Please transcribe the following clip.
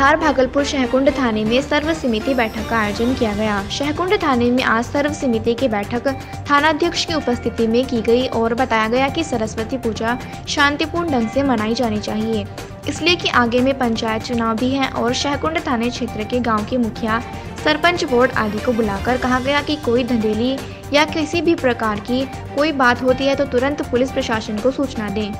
बिहार भागलपुर शहकुंड थाने में सर्व समिति बैठक का आयोजन किया गया। शहकुंड थाने में आज सर्व समिति की बैठक थानाध्यक्ष की उपस्थिति में की गई और बताया गया कि सरस्वती पूजा शांतिपूर्ण ढंग से मनाई जानी चाहिए। इसलिए कि आगे में पंचायत चुनाव भी हैं और शहकुंड थाने क्षेत्र के गाँव के मुखिया, सरपंच बोर्ड आदि को बुलाकर कहा गया कि कोई धंधेली या किसी भी प्रकार की कोई बात होती है तो तुरंत पुलिस प्रशासन को सूचना दें।